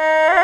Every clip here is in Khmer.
Uh...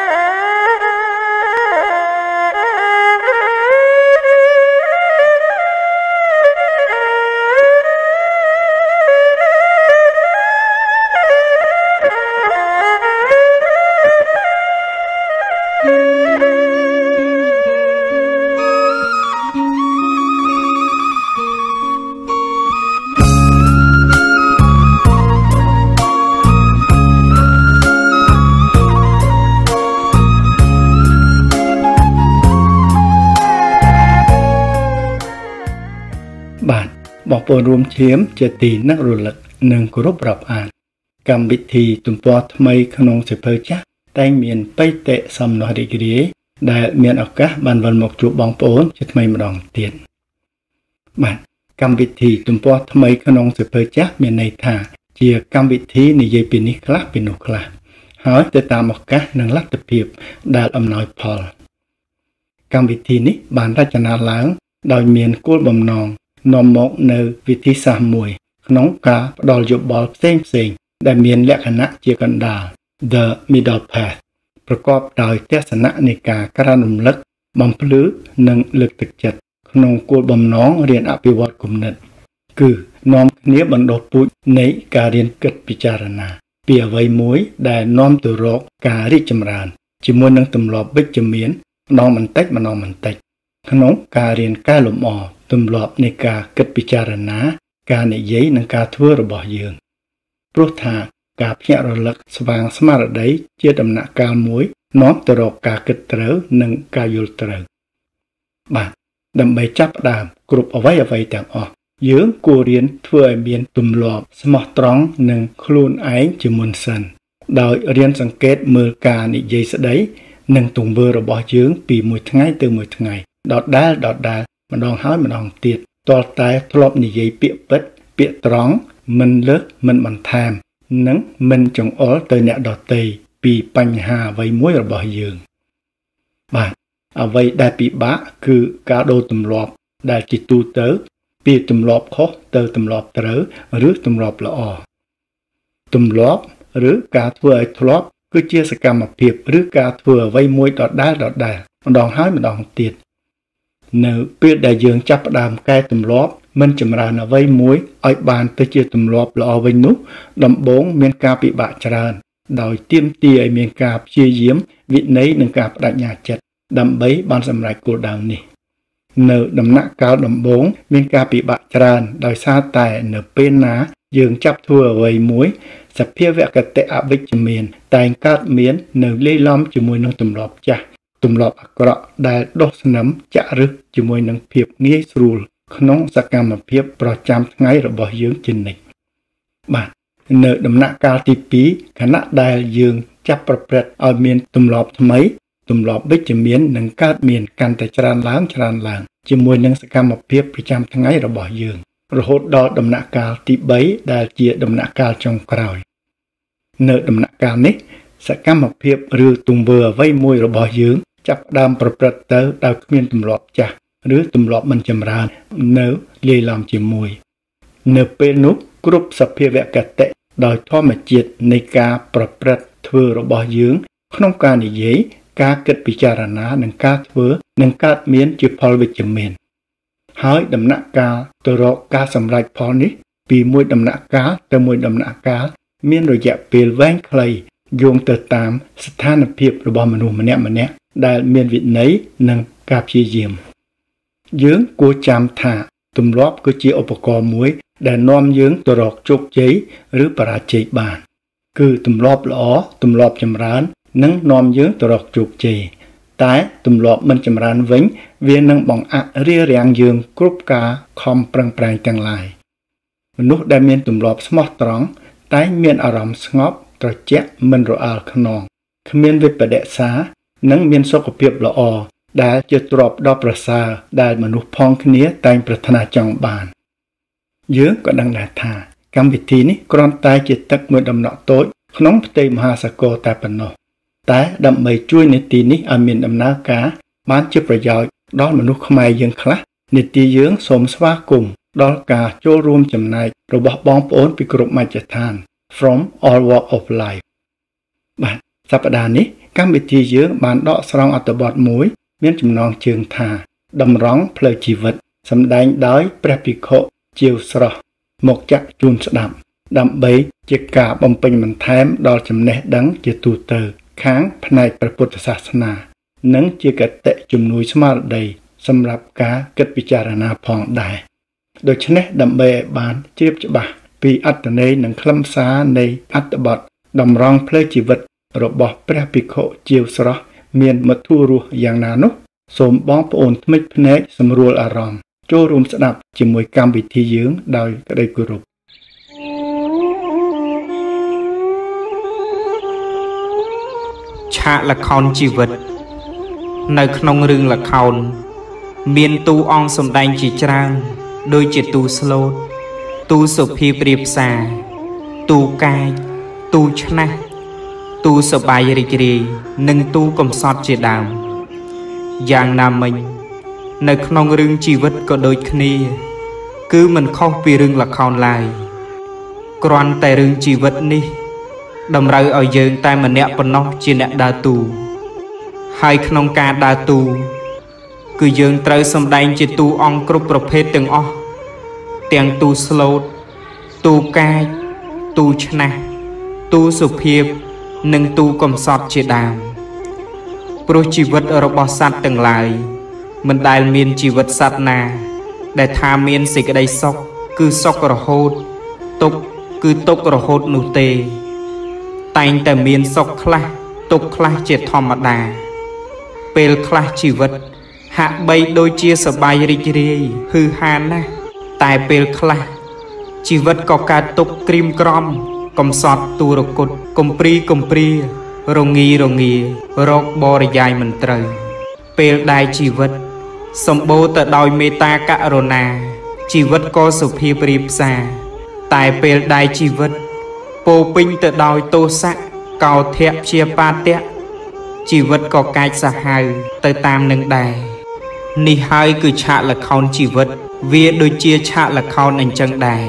បាទបងប្អូនរួមឈាមជាទីនឹករលឹកនិងគោរពរាប់អាន កម្មវិធីទំព័រថ្មីក្នុងសិភើចាស់តែងមានបេតិសំណោះរីករាយដែលមានឱកាសបានវិលមកជួបបងប្អូនជាថ្មីម្ដងទៀតបាទកម្មវិធីទំព័រថ្មីក្នុងសិភើចាស់មានន័យថា ជាកម្មវិធីនិយាយពីនេះខ្លះពីនោះខ្លះហើយទៅតាមឱកាសនិងលទ្ធភាពដែលអំណោយផល កម្មវិធីនេះបានរចនាឡើង ដោយមានគោលបំណង នាំមកនៅវិធីសាស្ត្រមួយ ក្នុងការផ្ដល់យោបល់ផ្សេងផ្សេងដែលមានលក្ខណៈជាកណ្ដាល the middle path ប្រកបដោយទស្សនៈនៃការក្រើនរំលឹកបំភ្លឺនិងលើកទឹកចិត្តក្នុងគោលបំណងរៀនអភិវឌ្ឍគំនិត គឺនាំគ្នាបណ្ដុះពូជនៃការរៀនគិតពិចារណា ពីអ្វីមួយដែលនាំទៅរកការរីកចម្រើន ជាមួយនឹងទម្លាប់វិជ្ជមានម្ដងបន្តិចម្ដងបន្តិច ក្នុងការរៀនកែលម្អ ទម្លាប់នៃការគិតពិចារណា ការនិយាយនិងការធ្វើរបស់យើងព្រោះថាការភ្ញាក់រលឹកស្វាងស្មារតីជាដំណាក់កាលមួយនាំទៅរកការគិតត្រូវនិងការយល់ត្រូវបាទដើម្បីចាប់ផ្ដើមគ្រប់អ្វីអ្វីទាំងអស់យើងគួររៀនធ្វើឲ្យមានទម្លាប់ស្មោះត្រង់និងខ្លួនឯងជាមុនសិន ដោយរៀនសង្កេតមើលការនិយាយស្ដី និងទង្វើរបស់យើងពីមួយថ្ងៃទៅមួយថ្ងៃដដែលដដែល ម្ដងហើយម្ដងទៀតទាល់តែធ្លាប់និយាយពាក្យពិតពាក្យត្រង់មិនលើសមិនបន្ថែម និងមិនចង្អុលទៅអ្នកដទៃពីបញ្ហាអ្វីមួយរបស់យើង បាទអ្វីដែលពិបាកគឺការដូរទម្លាប់ដែលជាទូទៅ ពីទម្លាប់ខុសទៅទម្លាប់ត្រូវឬទម្លាប់ល្អទម្លាប់ឬការធ្វើឲ្យធ្លាប់គឺជាសកម្មភាព ឬការធ្វើអ្វីមួយដដែលដដែលម្ដងហើយម្ដងទៀត នៅពេលដែលយើងចាប់ផ្ដើមកែទម្លាប់មិនចម្រើនអ្វីមួយឲ្យបានទៅជាទម្លាប់ល្អវិញនោះដំបូងមានការពិបាកច្រើន ដោយទាមទារឲ្យមានការព្យាយាមវិន័យនិងការបដិញ្ញាចិត្តដើម្បីបានសម្រេចគោលដៅនេះ នៅដំណាក់កាលដំបូងមានការពិបាកច្រើនដោយសារតែនៅពេលណា យើងចាប់ធ្វើអ្វីមួយសភាវគតិអវិជ្ជមាន តែងកើតមាន នៅលាយឡំជាមួយនឹងទម្លាប់ចាស់ ទម្លាប់អាក្រក់ដែលដុះស្នឹមចាក់រឹសជាមួយនឹងភាពងាយស្រួលក្នុងសកម្មភាពប្រចាំថ្ងៃរបស់យើងជានិច្ចបាទនៅដំណាក់កាលទី2ខណៈដែលយើងចាប់ប្រព្រឹត្តឲ្យមានទម្លាប់ថ្មីទម្លាប់វិជ្ជមាននឹងកើតមានកាន់តែច្រើនឡើងច្រើនឡើង ជាមួយនឹងសកម្មភាពប្រចាំថ្ងៃរបស់យើង រហូតដល់ដំណាក់កាលទី3ដែលជាដំណាក់កាលចុងក្រោយ នៅដំណាក់កាលនេះសកម្មភាពឬទង្វើអ្វីមួយរបស់យើង ចាប់ផ្ដើមប្រព្រឹត្តទៅដោយគ្មានទម្លាប់ចាស់ឬទម្លាប់មិនចម្រើននៅលាយឡំជាមួយ នៅពេលនោះគ្រប់សភាវគតិដោយធម្មជាតិនៃការប្រព្រឹត្តធ្វើរបស់យើង ក្នុងការនិយាយការគិតពិចារណានិងការធ្វើនឹងកើតមានជាផលវិជ្ជមាន ហើយដំណាក់កាលទៅរកការសម្រេចផលនេះ ពីមួយដំណាក់កាលទៅមួយដំណាក់កាលមានរយៈពេលវែងខ្លីយោងទៅតាមស្ថានភាពរបស់មនុស្សម្នាក់ម្នាក់ ដែលមានវិន័យនិងការព្យាយាម យើងគួរចាំថាទម្លាប់គឺជាឧបករណ៍មួយ ដែលនាំយើងទៅរកជោគជ័យឬបរាជ័យបាន គឺទម្លាប់ល្អទម្លាប់ចម្រើននឹងនាំយើងទៅរកជោគជ័យតែទម្លាប់មិនចម្រើនវិញ វានឹងបង្អាក់រារាំងយើងគ្រប់ការខំប្រឹងប្រែងទាំងឡាយមនុស្សដែលមានទម្លាប់ស្មោះត្រង់តែងមានអារម្មណ៍ស្ងប់ត្រជាក់មិនរអើលខ្នងគ្មានវិបដិសា និងមានសុខភាពល្អដែលជាទ្រព្យដ៏ប្រសើរដែលមនុស្សផងគ្នាតែងប្រាថ្នាចង់បាន យើងក៏ដឹងដែរថា កម្មវិធីនេះគ្រាន់តែជាទឹកមួយដំណក់តូចក្នុងផ្ទៃមហាសាគរតែប៉ុណ្ណោះតែដើម្បីជួយនីតិនេះឲ្យមានដំណើរការ បានជាប្រយោជន៍ដល់មនុស្សខ្មែរយើងខ្លះនីតិយើងសូមស្វាគមន៍ដល់ការចូលរួមចំណែករបស់បងប្អូនពីគ្រប់មជ្ឈដ្ឋាន from all walk of life បាទ សប្តាហ៍នេះកម្មវិធីយើងបានដកស្រង់អត្ថបទមួយ មានចំណងជើងថាតម្រង់ផ្លូវជីវិតសម្ដែងដោយព្រះភិក្ខុជាវស្រស់មកចាក់ជូនស្ដាប់ ដើម្បីជាការបំពេញបន្ថែមដល់ចំណេះដឹងជាទូទៅ ខាងផ្នែកព្រះពុទ្ធសាសនា និងជាកតិជំនួយស្មារតីសម្រាប់ការគិតពិចារណាផងដែរដូច្នេះដើម្បីឲ្យបានជ្រាបច្បាស់ពីអត្តន័យនិងខ្លឹមសារនៃអត្ថបទតម្រង់ផ្លូវជីវិត របស់ព្រះភិក្ខុជាវស្រស់មានមធុរសយ៉ាងណានោះសូមបងប្អូនថ្មិចភ្នែកសម្រួលអារម្មណ៍ចូលរួមស្ដាប់ជាមួយកម្មវិធីយើងដោយក្តីគោរពឆាកល្ខោនជីវិត នៅក្នុងរឿងល្ខោន មានតួអង្គសម្ដែងជាច្រើនដូចជាទូស្លូតទូសុភីព្រាបសាទូកាយទូឆ្នះ ទូសបាយរីករាយនិងទូកំសត់ជាដើមយ៉ាងណាមិញនៅក្នុងរឿងជីវិតក៏ដូចគ្នា គឺមិនខុសពីរឿងល្ខោនឡើយគ្រាន់តែរឿងជីវិតនេះ តម្រូវឲ្យយើងតែម្នាក់ប៉ុណ្ណោះជាអ្នកដើរតួហើយក្នុងការដើរតួគឺយើងត្រូវសម្ដែងជាតួអង្គគ្រប់ប្រភេទទាំងអស់ទាំងទូស្លូតទូកាចទូឆ្នះទូសុភាព និងទូកំសត់ជាដើមព្រោះជីវិតរបស់សត្វទាំងឡាយមិនដែលមានជីវិតសត្វណា ដែលថាមានសេចក្តីសុខគឺសុខរហូតទុក្ខគឺទុក្ខរហូតនោះទេ តែងតែមានសុខខ្លះទុក្ខខ្លះជាធម្មតា ពេលខ្លះជីវិត ហាក់បីដូចជាសបាយរីករាយហឺហានណាស់តែពេលខ្លះជីវិតក៏កើតទុក្ខក្រៀមក្រំ កំសត់ទូរគុតកំព្រីកំព្រារងារងារោគបរិយាយមិនត្រូវពេលដែលជីវិត សម្បូរទៅដោយមេត្តាករុណា ជីវិតក៏សុភាពរៀបសារតែពេលដែលជីវិតពោពេញទៅដោយទោសៈកោធៈជាបាតៈជីវិតក៏កាចសាហាវទៅតាមនឹងដែរនេះហើយគឺឆាកលខោនជីវិត វាដូចជាឆាកលខោនអញ្ចឹងដែរ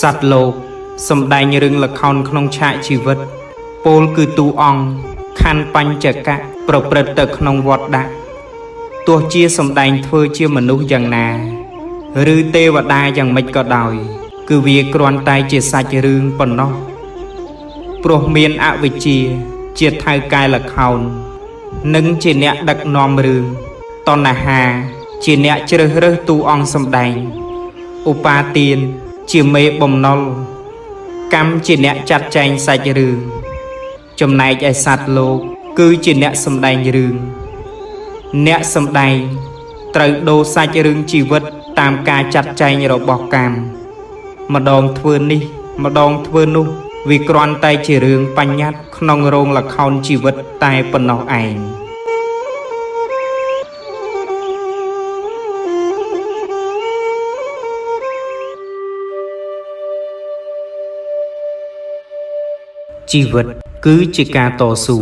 សត្វលោក សំដែងរឿងលខោនក្នុងឆាកជីវិតពោលគឺទូអង្គខណ្ឌបញ្ចកៈប្រព្រឹត្តទៅក្នុងវត្តដាក់ទោះជាសំដែងធ្វើជាមនុស្សយ៉ាងណា ឬទេវតាយ៉ាងម៉េចក៏ដោយ គឺវាគ្រាន់តែជាសាច់រឿងប៉ុណ្ណោះព្រោះមានអវិជ្ជាជាថៅកែលខោន និងជាអ្នកដឹកនាំរឿងតណ្ហា ជាអ្នកជ្រើសរើសតួអង្គសម្ដែងឧបាទានជាមេបំណុល កម្មជាអ្នកចាត់ចែងសាច់រឿងចំណែកឯសត្វលោក គឺជាអ្នកសម្ដែងរឿងអ្នកសម្ដែងត្រូវដូរសាច់រឿងជីវិតតាមការចាត់ចែងរបស់កម្មម្ដងធ្វើនេះ ម្ដងធ្វើនោះវាគ្រាន់តែជារឿងបញ្ញត្តិក្នុងរោងល្ខោនជីវិតតែប៉ុណ្ណោះឯង ជីវិតគឺជាការតស៊ូ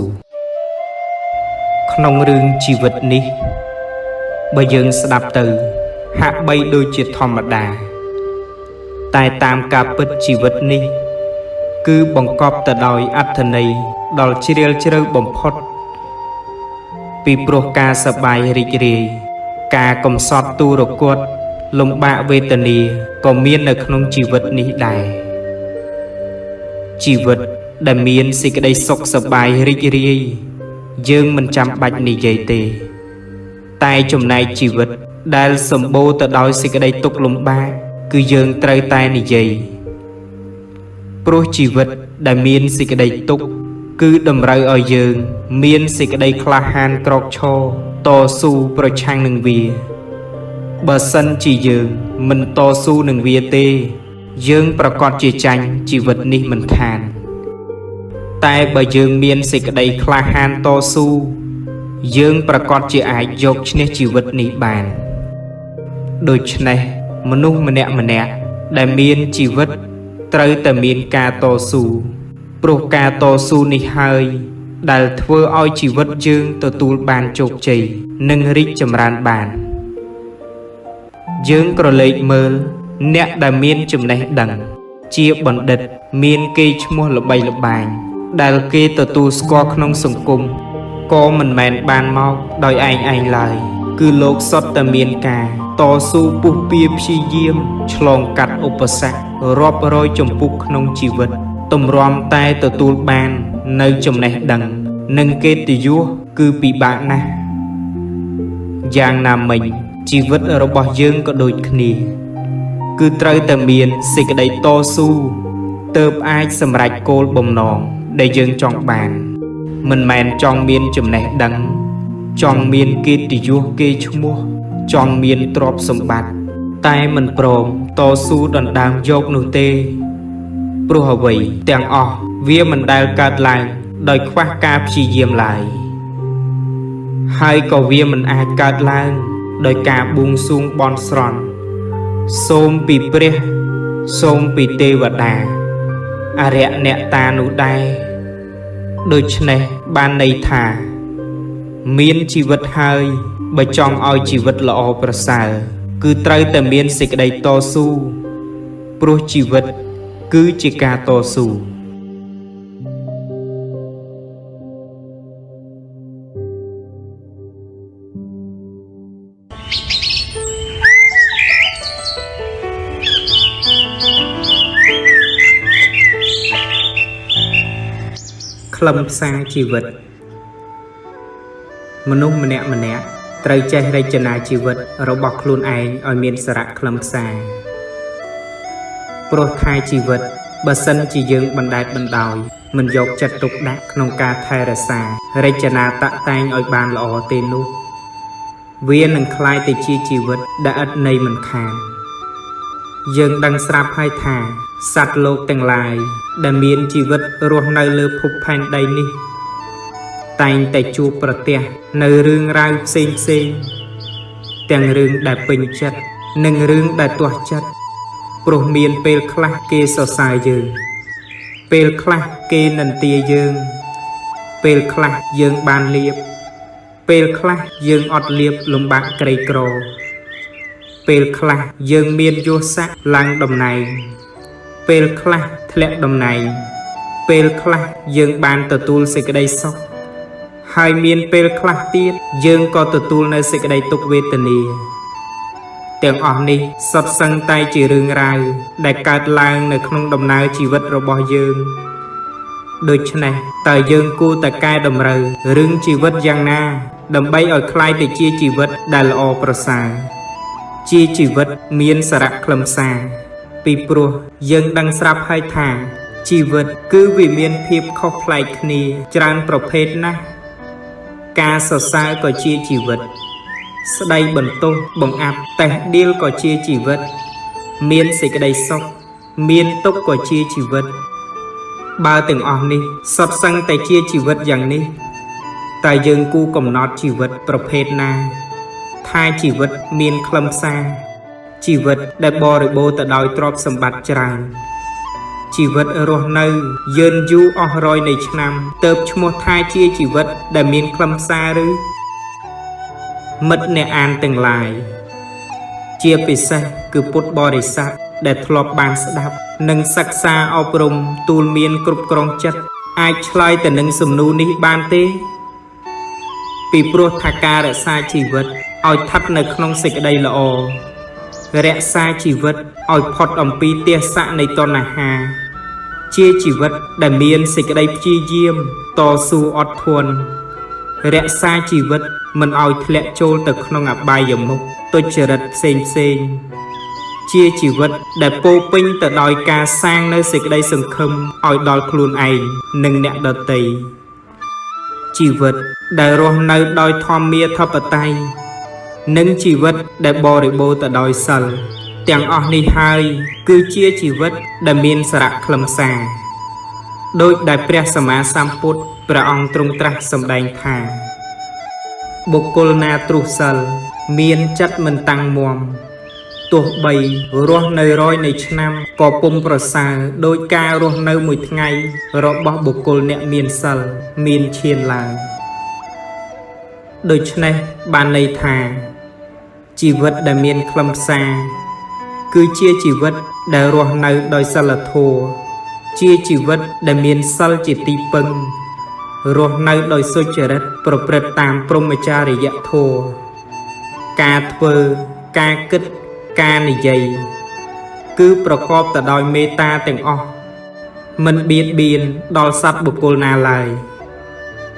ក្នុងរឿងជីវិតនេះ បើយើងស្ដាប់ទៅ ហាក់បីដូចជាធម្មតា តែតាមការពិតជីវិតនេះ គឺបង្កប់ទៅដោយអត្ថន័យដល់ជ្រាលជ្រៅបំផុត ពីព្រោះការសប្បាយរីករាយការកំសត់ទូរគតលំបាកវេទនាក៏មាននៅក្នុងជីវិតនេះដែរជីវិត ដែលមានសេចក្តីសុខសប្បាយរីករាយយើងមិនចាំបាច់និយាយទេ តែចំណែកជីវិតដែលសម្បូរទៅដោយសេចក្តីទុក្ខលំបាកគឺយើងត្រូវតែនិយាយព្រោះជីវិតដែលមានសេចក្តីទុក្ខគឺតម្រូវឲ្យយើង មានសេចក្តីក្លាហានក្រោកឈរតស៊ូប្រឆាំងនឹងវាបើសិនជាយើងមិនតស៊ូនឹងវាទេ យើងប្រកាសជាចាញ់ជីវិតនេះមិនខាន តែបើយើងមានសេចក្តីក្លាហានតស៊ូយើងប្រកាសជាអាចយកឈ្នះជីវិតនេះបានដូច្នេះមនុស្សម្នាក់ម្នាក់ដែលមានជីវិតត្រូវតែមានការតស៊ូព្រោះការតស៊ូនេះហើយដែលធ្វើឲ្យជីវិតយើងទទួលបានជោគជ័យនិងរីកចម្រើនបាន យើងក្រឡេកមើលអ្នកដែលមានចំណេះដឹង ជាបណ្ឌិត មានកេរ្តិ៍ឈ្មោះល្បីល្បាញ ដែលគេទទួលស្គាល់ក្នុងសង្គមក៏មិនមែនបានមកដោយឯងឯងឡើយ គឺលោកសុទ្ធតែមានការតស៊ូពុះពៀព្យាយាមឆ្លងកាត់ឧបសគ្គរាប់រយជំពូកក្នុងជីវិតទម្រាំតែទទួលបាននៅចំណេះដឹង និងកិត្តិយសគឺពិបាកណាស់យ៉ាងណាមិញជីវិតរបស់យើងក៏ដូចគ្នា គឺត្រូវតែមានសេចក្តីតស៊ូទើបអាចសម្រេចគោលបំណង ដែលយើងចង់បាន មិនមែនចង់មានចំណេះដឹង ចង់មានកិត្តិយសគេឈ្មោះ ចង់មានទ្រព្យសម្បត្តិតែមិនព្រមតស៊ូដណ្ដើមយកនោះទេ ព្រោះអ្វីទាំងអស់វាមិនដែលកើតឡើងដោយខ្វះការព្យាយាមឡើយហើយក៏វាមិនអាចកើតឡើងដោយការបួងសួងបន់ស្រន់សូមពីព្រះសូមពីទេវតាអរិយអ្នកតានោះដែរ ដូច្នេះបានន័យថា មានជីវិតហើយបើចង់ឲ្យជីវិតល្អប្រសើរគឺត្រូវតែមានសេចក្តីតស៊ូព្រោះជីវិត គឺជាការតស៊ូ ខ្លឹមសារជីវិតមនុស្សម្នាក់ម្នាក់ត្រូវចេះរចនាជីវិតរបស់ខ្លួនឯងឲ្យមានសារៈខ្លឹមសារព្រោះថាជីវិតបើសិនជាយើងបណ្តែតបណ្ដោយមិនយកចិត្តទុកដាក់ក្នុងការថែរក្សារចនាតាក់តែងឲ្យបានល្អទេនោះវានឹងคล้ายទៅជាជីវិតដែលឥតន័យមិនខាន យើងដឹងស្រាប់ហើយថាសត្វលោកទាំងឡាយដែលមានជីវិតរស់នៅលើភពផែនដីនេះ តែងតែជួបប្រទះនៅរឿងរ៉ាវផ្សេងផ្សេងទាំងរឿងដែលពេញចិត្តនិងរឿងដែលទាស់ចិត្តព្រោះមានពេលខ្លះគេសរសើរយើង ពេលខ្លះគេនិន្ទាយើង ពេលខ្លះយើងបានលៀបពេលខ្លះយើងអត់លៀបលំបាកក្រីក្រ ពេលខ្លះយើងមានយសស័កឡើងតំណែងពេលខ្លះធ្លាក់តំណែងពេលខ្លះយើងបានទទួលសេចក្តីសុខហើយមានពេលខ្លះទៀតយើងក៏ទទួលនៅសេចក្តីទុក្ខវេទនាទាំងអស់នេះសុទ្ធសឹងតែជារឿងរ៉ាវដែលកើតឡើងនៅក្នុងដំណើរជីវិតរបស់យើងដូច្នេះតើយើងគួរតែកែតម្រូវរឿងជីវិតយ៉ាងណា ដើម្បីឲ្យคล้ายទៅជាជីវិតដែលល្អប្រសើរ ជាជីវិតមានសារៈខ្លឹមសារពីព្រោះយើងដឹងស្រាប់ហើយថា ជីវិតគឺវាមានភាពខុសប្លែកគ្នា ច្រើនប្រភេទណាស់ការសរសើរក៏ជាជីវិត ស្ដីបន្ទោសបង្អាប់តេះដៀលក៏ជាជីវិត មានសេចក្តីសុខមានទុក្ខក៏ជាជីវិត បើទាំងអស់នេះសុទ្ធសឹងតែជាជីវិតយ៉ាងនេះតែយើងគូកំណត់ជីវិតប្រភេទណា ថាជីវិតមានខ្លឹមសារជីវិតដែលបរិបូរទៅដោយទ្រព្យសម្បត្តិច្រើនជីវិតរស់នៅយឺនយូរអស់រយនៃឆ្នាំទៅឈ្មោះថាជាជីវិតដែលមានខ្លឹមសារឬមិត្តអ្នកអានទាំងឡាយជាពិសេសគឺពុទ្ធបរិស័ទដែលធ្លាប់បានស្ដាប់ និងសិក្សាអប់រំទូលមានគ្រប់គ្រងចិត្តអាចឆ្លើយទៅនឹងសំណួរនេះបានទេ ពីព្រោះថាការរក្សាជីវិត ឲ្យស្ថិតនៅក្នុងសេចក្តីល្អរក្សាជីវិតឲ្យផុតអំពីទស្សៈនៃតណ្ហា ជាជីវិតដែលមានសេចក្តីព្យាយាមតស៊ូអត់ធន់រក្សាជីវិតមិនឲ្យធ្លាក់ចូលទៅក្នុងអបាយមុខទុច្ចរិតផ្សេងផ្សេងជាជីវិតដែលពោពេញទៅដោយការសាងនៅសេចក្តីសង្ឃឹមឲ្យដល់ខ្លួនឯងនិងអ្នកដទៃជីវិតដែលរស់នៅដោយធម្មាធិបតេយ្យ និងជីវិតដែលបរិបូរទៅដោយសិលទាំងអស់នេះហើយ គឺជាជីវិតដែលមានសារៈខ្លឹមសារដោយដែលព្រះសម្មាសម្ពុទ្ធព្រះអង្គទ្រង់ត្រាស់សម្ដែងថាបុគ្គលណាទ្រុះសិលមានចិត្តមិនតាំងមាំទោះបីរស់នៅរយនៃឆ្នាំក៏ពុំប្រសើរដោយការរស់នៅមួយថ្ងៃ របស់បុគ្គលអ្នកមានសិលមានឈានឡើយដូច្នេះបានន័យថា ជីវិតដែលមានខ្លឹមសារគឺជាជីវិតដែលរស់នៅដោយសិលធម៌ជាជីវិតដែលមានសិលជាទីពឹងរស់នៅដោយសុចរិតប្រព្រឹត្តតាមព្រហ្មចារីយធម៌ការធ្វើការគិតការនិយាយគឺប្រកបទៅដោយមេត្តាទាំងអស់មិនបៀតបៀនដល់សត្វបុគ្គលណាឡើយ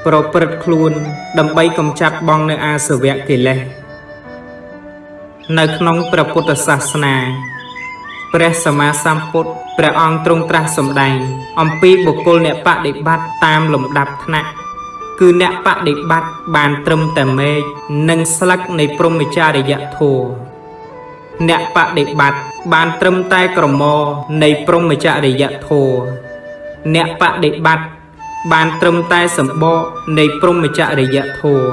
ប្រព្រឹត្តខ្លួនដើម្បីកំចាត់បងនៅអាសវៈកិលេស នៅក្នុងព្រះពុទ្ធសាសនាព្រះសម្មាសម្ពុទ្ធព្រះអង្គទ្រង់ត្រាស់សម្ដែង អំពីបុគ្គលអ្នកបដិបត្តិតាមលំដាប់ថ្នាក់គឺអ្នកបដិបត្តិបានត្រឹមតែមេឃនិងស្លឹកនៃព្រហ្មចារិយធម៌អ្នកបដិបត្តិបានត្រឹមតែក្រមនៃព្រហ្មចរិយធម៌អ្នកបដិបត្តិបានត្រឹមតែសម្បកនៃព្រហ្មចរិយធម៌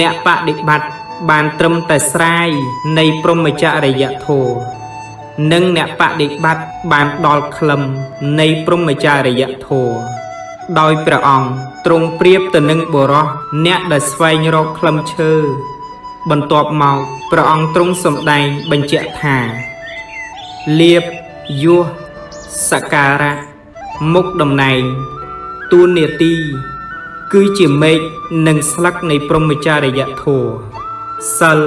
អ្នកបដិបត្តិ បានត្រឹមតែស្រាយនៃព្រហ្មចរិយធម៌និងអ្នកបដិបត្តិបានដល់ក្លឹមនៃព្រហ្មចារិយធម៌ដោយព្រះអង្គទ្រង់ប្រៀបទៅនឹងបុរសអ្នកដែលស្វែងរកក្លឹមឈើបន្ទាប់មកព្រះអង្គទ្រង់សម្ដែងបញ្ជាក់ថាលៀបយោសការៈមុខតំណែងទួនាទី គឺជាមេឃនិងស្លឹកនៃព្រហ្មចារិយធម៌ សិល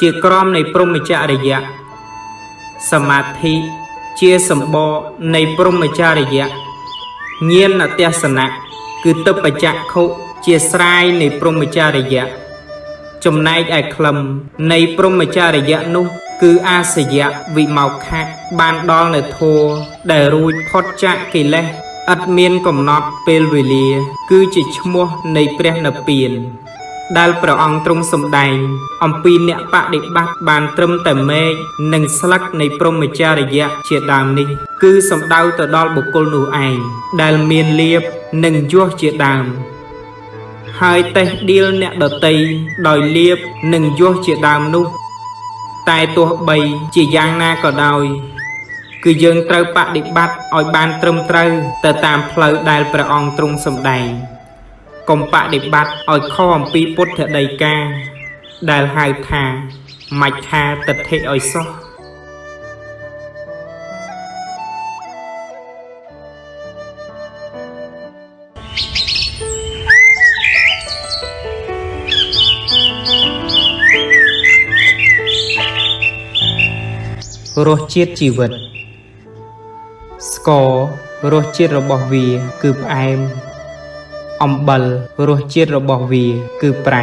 ជាក្រមនៃព្រហ្មចារិយសមាធិជាសម្បកនៃព្រហ្មចារិយញាណទស្សនៈគឺទឹកបច្ចៈខុជាស្រាយនៃព្រហ្មចារិយចំណែកឯក្លឹមនៃព្រហ្មចារិយនោះ គឺអាសយៈវិមោខៈបានដល់នៅធัวដែលរួចផុតចាកកិលេសឥតមានកំណត់ពេលវេលា គឺជាឈ្មោះនៃព្រះនិព្វាន ដែលព្រះអង្គទ្រង់សម្ដែង អំពីអ្នកបដិបត្តិបានត្រឹមតែមេឃនិងស្លឹកនៃព្រហ្មចារិយៈជាដើមនេះ គឺសំដៅទៅដល់បុគ្គលនោះឯងដែលមានលៀបនិងយោះជាដើមហើយតេះដៀលអ្នកដតីដោយលៀបនិងយោះជាដើមនោះ តែទោះបីជាយ៉ាងណាក៏ដោយគឺយើងត្រូវបដិបត្តិឲ្យបានត្រឹមត្រូវទៅតាមផ្លូវដែលព្រះអង្គទ្រង់សម្ដែង កុំបដិបត្តិឲ្យខុសអំពីពុទ្ធដីកាដែលហៅថាមច្ឆាទិដ្ឋិឲ្យសោះរសជាតិជីវិតស្កររសជាតិរបស់វា គឺផ្អែម អំបិលរសជាតិរបស់វាគឺប្រៃ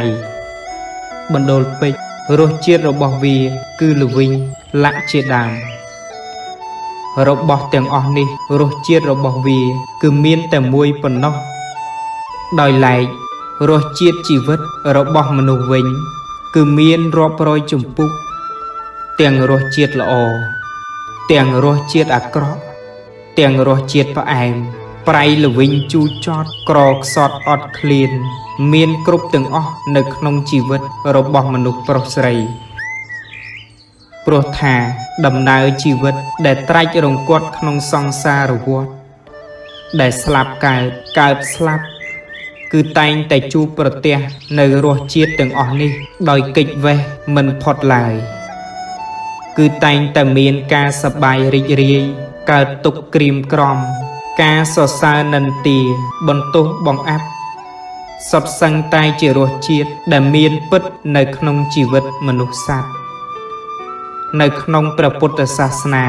បណ្ដូលពេជ្ររសជាតិរបស់វាគឺល្វីងលាក់ជាដើមរបស់ទាំងអស់នេះរសជាតិរបស់វា គឺមានតែមួយប៉ុណ្ណោះដោយឡែករសជាតិជីវិតរបស់មនុស្សវិញ គឺមានរាប់រយជំពូកទាំងរសជាតិល្អទាំងរសជាតិអាក្រក់ទាំងរសជាតិផ្អែម ប្រៃល្វីងជូរចត់ក្រខ្សត់អត់ឃ្លាន មានគ្រប់ទាំងអស់នៅក្នុងជីវិតរបស់មនុស្សប្រុសស្រីព្រោះថាដំណើរជីវិតដែលត្រាច់រង្គត់ក្នុងសង្សារវដ្តដែលស្លាប់កើតកើតស្លាប់ គឺតែងតែជួបប្រទះនៅរសជាតិទាំងអស់នេះ ដោយកិច្ចវេះមិនផុតឡើយគឺតែងតែមានការសប្បាយរីករាយកើតទុកក្រៀមក្រំ ការសរសើរនិន្ទាបន្ទោសបង្អាប់សពសឹងតែជារសជាតិដែលមានពិតនៅក្នុងជីវិតមនុស្សសត្វនៅក្នុងព្រះពុទ្ធសាសនា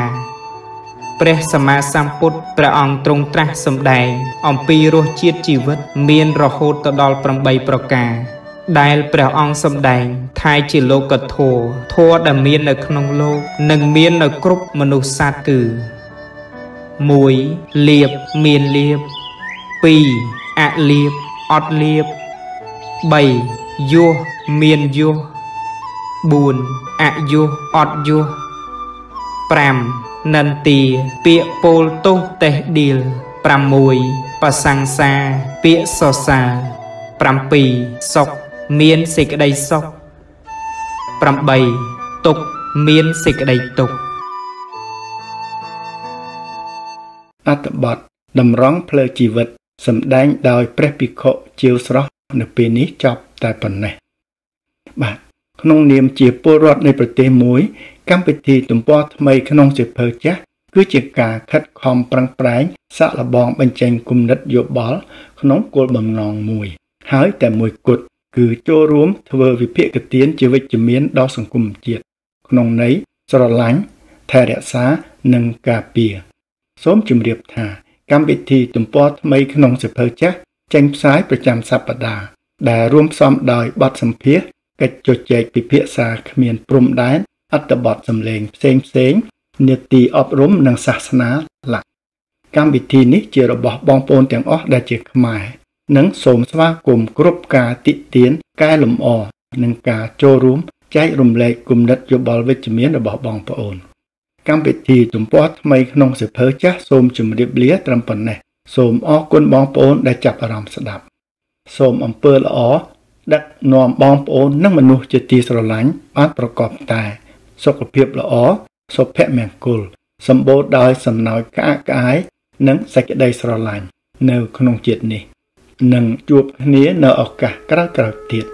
ព្រះសម្មាសម្ពុទ្ធព្រះអង្គទ្រង់ត្រាស់សម្ដែង អំពីរសជាតិជីវិត មានរហូតទៅដល់8ប្រការ ដែលព្រះអង្គសម្ដែងថាជាលោកធម៌ធម៌ដែលមាននៅក្នុងលោក និងមាននៅគ្រប់មនុស្សសត្វគឺ 1លៀបមានលៀប2អលៀបអត់លៀប3យោះមានយោះ4អយោះអត់យោះ5នន្ទាពាក្យពោលទោសតេះឌីល6ប្រសង្សាពាក្យសរសើរ7សុខមានសេចក្តីសុខ8ទុកមានសេចក្តីទុក្ខ អត្ថបទតម្រង់ផ្លូវជីវិតសម្ដែងដោយព្រះភិក្ខុជាវស្រស់នៅពេលនេះចប់តែប៉ុណ្ណេះបាទក្នុងនាមជាពលរដ្ឋនៃប្រទេសមួយ កម្មវិធីទំព័រថ្មីក្នុងសិភើចាស់គឺជាការខិតខំប្រឹងប្រែងសាក់លបងបញ្ចេញគំនិតយោបល់ក្នុងគោលបំណងមួយ ហើយតែមួយគត់គឺចូលរួមធ្វើវិភាគទានជាវិជ្ជមានដល់សង្គមជាតិក្នុងន័យស្រឡាញ់ថែរក្សានិងការពារ សូមជម្រាបថាកម្មវិធីទំព័រថ្មីក្នុងសិភៅចាស់ចេញផ្សាយប្រចាំសប្តាហ៍ដែលរួមផ្សំដោយបទសម្ភាសន៍កិច្ចជជែកពិភាក្សាគ្មានព្រំដែនអត្ថបទសម្លេងផ្សេងផ្សេងនេតិអប់រំនិងសាសនាឡៈកម្មវិធីនេះជារបស់បងប្អូនទាំងអស់ដែលជាខ្មែរនិងសូមស្វាគមន៍គ្រប់ការតិទៀនកែលម្អនិងការចូលរួមចែករំលែកគំនិតយោបល់វិជ្ជមានរបស់បងប្អូន កម្មវិធីទំព័រថ្មីក្នុងសិភើចាស់សូមជម្រាបលាត្រឹមប៉ុណ្ណេះសូមអរគុណបងប្អូនដែលចាប់អារម្មណ៍ស្ដាប់ សូមអំពើល្អដឹកនាំបងប្អូននិងមនុស្សជាទីស្រឡាញ់បានប្រកបតែ សុខភាពល្អសុភមង្គលសម្បូរដោយសំណោចក្អាកក្អាយ និងសេចក្តីស្រឡាញ់នៅក្នុងជាតិនេះនឹងជួបគ្នានៅឱកាសក្រោយៗទៀត